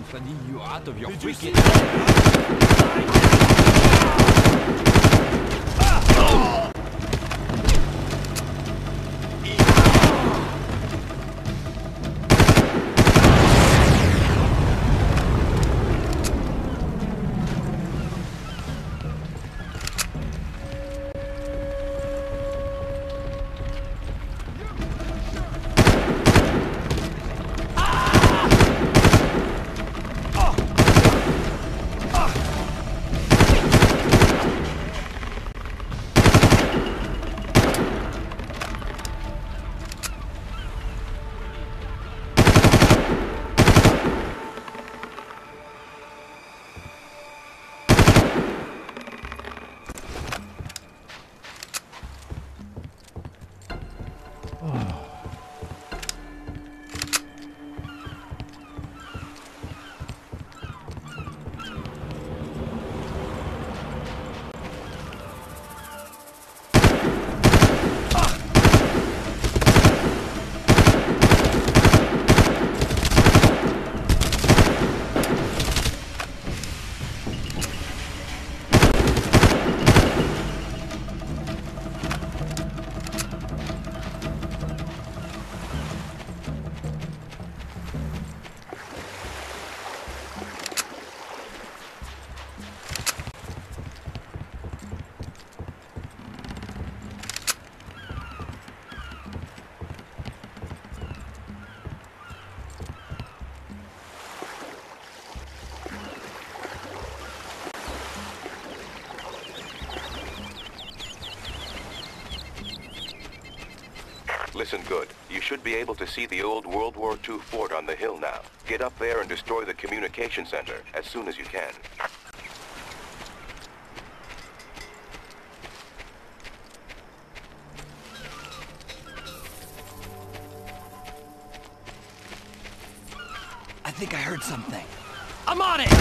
Man, Freddy, you out of your Did you Listen good. You should be able to see the old World War II fort on the hill now. Get up there and destroy the communication center as soon as you can. I think I heard something. I'm on it!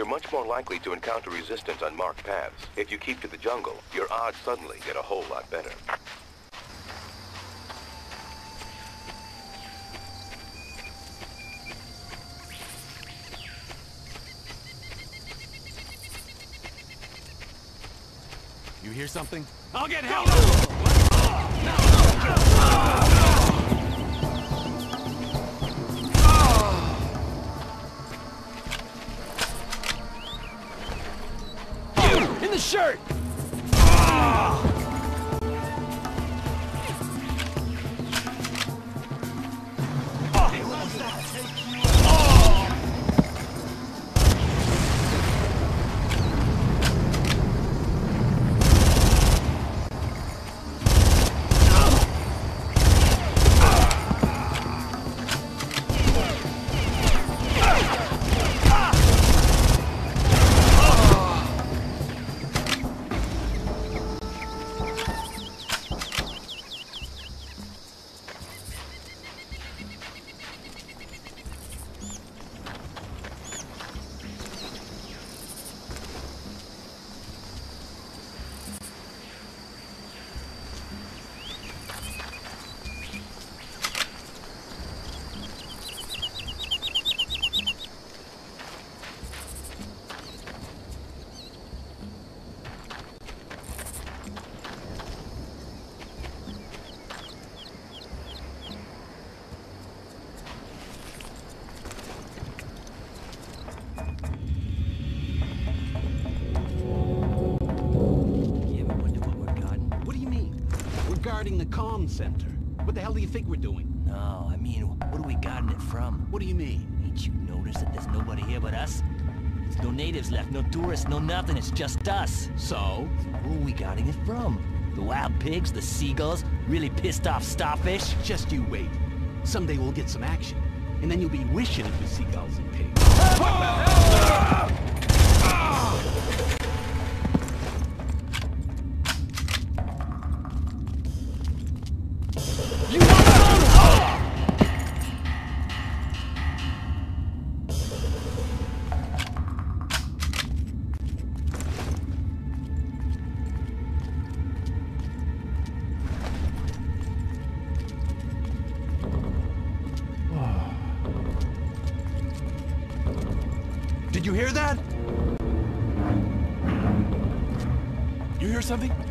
You're much more likely to encounter resistance on marked paths. If you keep to the jungle, your odds suddenly get a whole lot better. You hear something? I'll get help! Comm center. What the hell do you think we're doing? No, I mean, what are we guarding it from? What do you mean? Ain't you noticed that there's nobody here but us? There's no natives left, no tourists, no nothing, it's just us. So? Who are we guarding it from? The wild pigs, the seagulls, really pissed off starfish? Just you wait. Someday we'll get some action. And then you'll be wishing it was seagulls and pigs. You hear that? You hear something?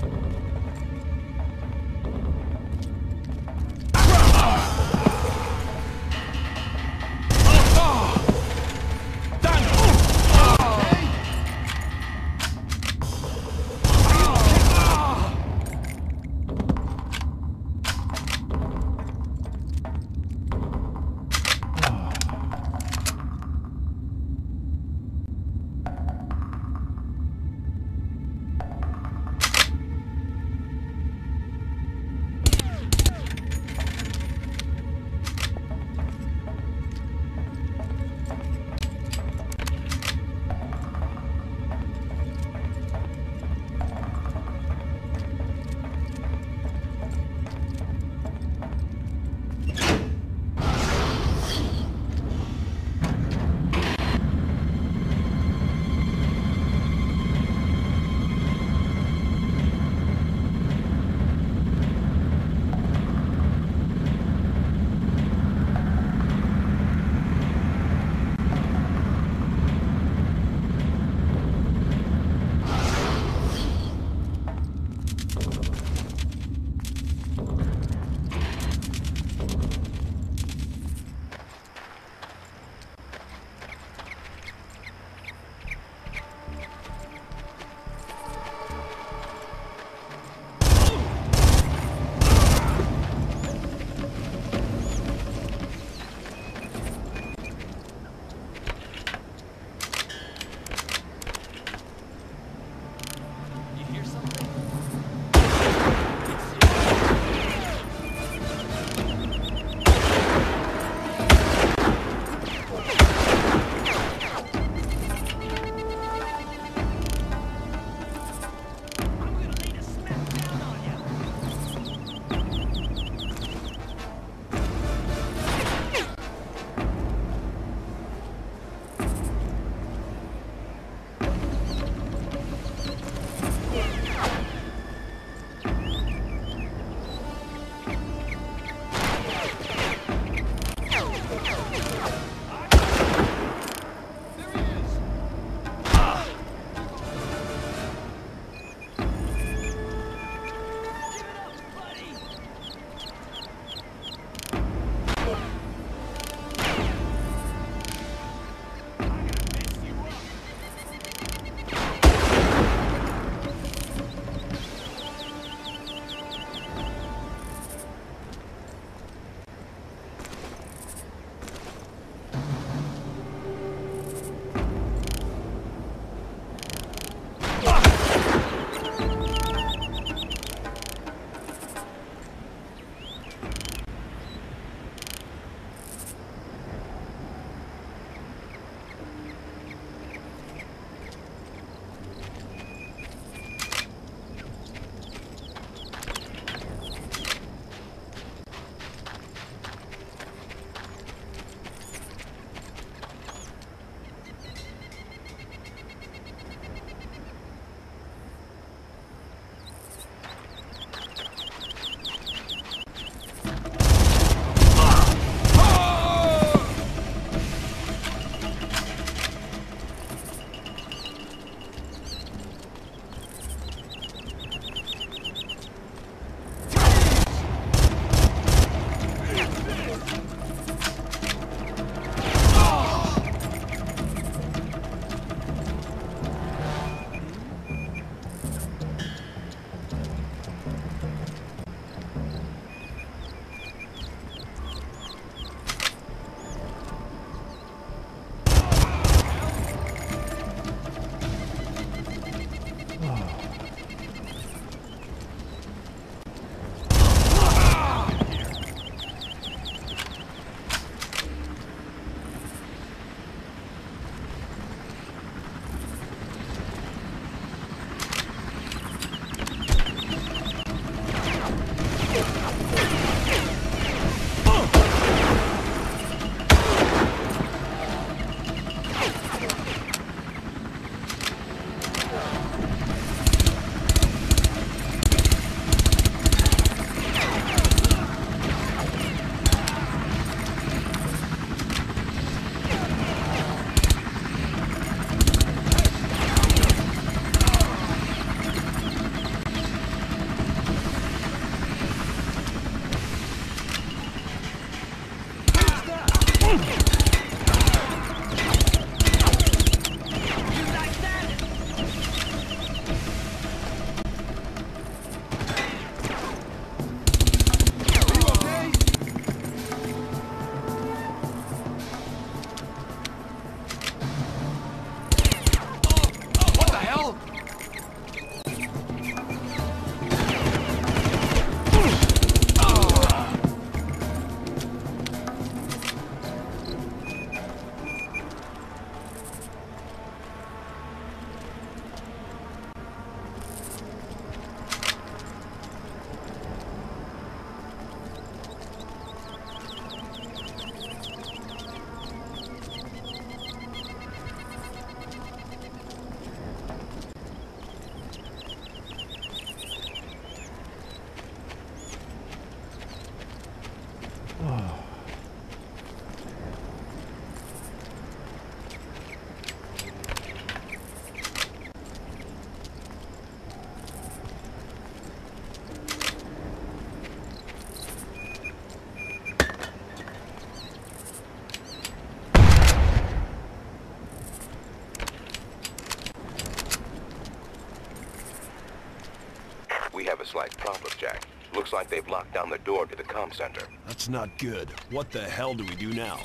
Looks like they've locked down the door to the comm center. That's not good. What the hell do we do now?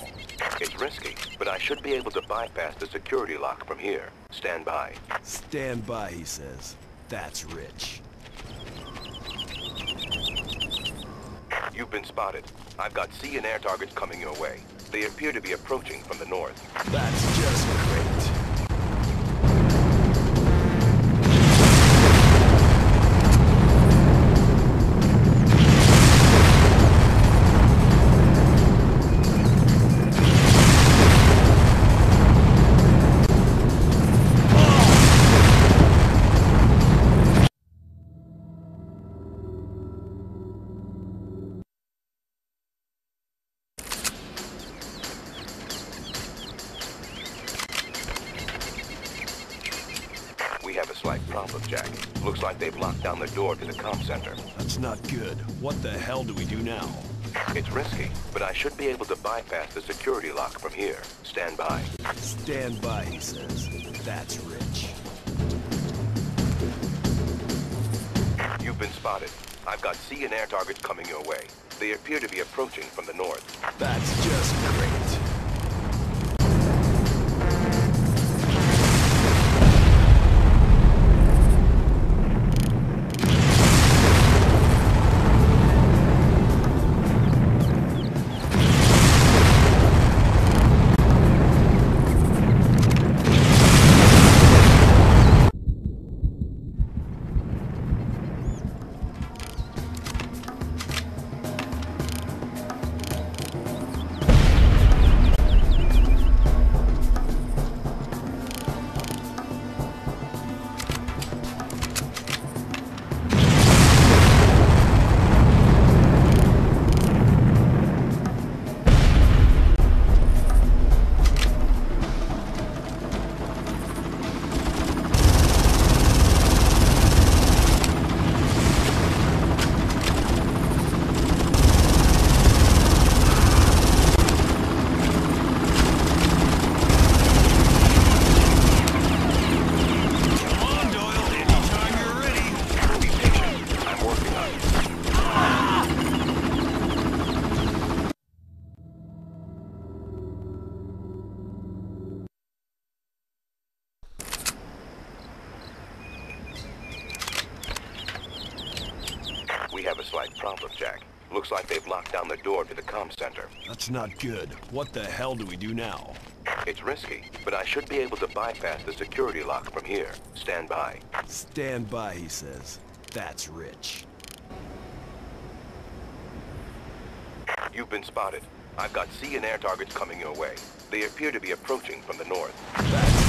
It's risky, but I should be able to bypass the security lock from here. Stand by. Stand by, he says. That's rich. You've been spotted. I've got sea and air targets coming your way. They appear to be approaching from the north. That's just a Jack. Looks like they've locked down the door to the comm center. That's not good. What the hell do we do now? It's risky, but I should be able to bypass the security lock from here. Stand by. Stand by, he says. That's rich. You've been spotted. I've got sea and air targets coming your way. They appear to be approaching from the north. That's just door to the comm center. That's not good. What the hell do we do now? It's risky, but I should be able to bypass the security lock from here. Stand by. Stand by, he says. That's rich. You've been spotted. I've got sea and air targets coming your way. They appear to be approaching from the north. That's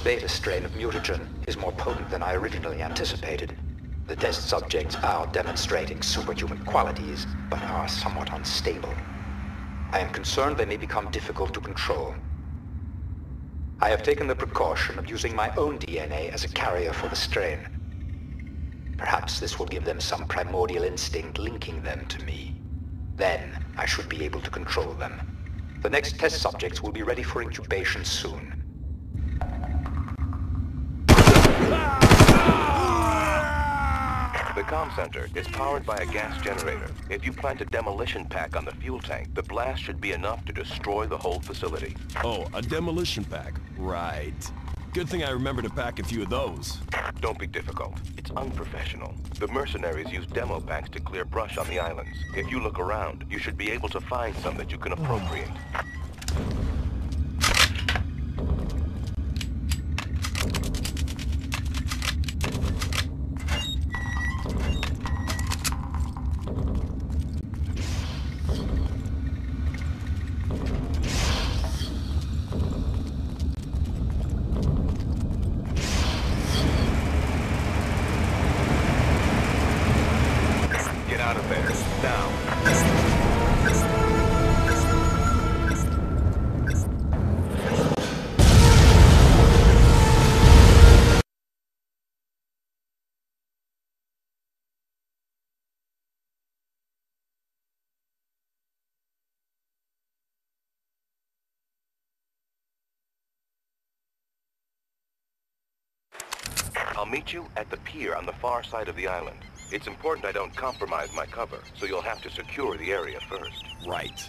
beta strain of mutagen is more potent than I originally anticipated. The test subjects are demonstrating superhuman qualities, but are somewhat unstable. I am concerned they may become difficult to control. I have taken the precaution of using my own DNA as a carrier for the strain. Perhaps this will give them some primordial instinct linking them to me. Then, I should be able to control them. The next test subjects will be ready for incubation soon. The comm center is powered by a gas generator. If you plant a demolition pack on the fuel tank, the blast should be enough to destroy the whole facility. Oh, a demolition pack. Right. Good thing I remember to pack a few of those. Don't be difficult. It's unprofessional. The mercenaries use demo packs to clear brush on the islands. If you look around, you should be able to find some that you can appropriate. I'll meet you at the pier on the far side of the island. It's important I don't compromise my cover, so you'll have to secure the area first. Right.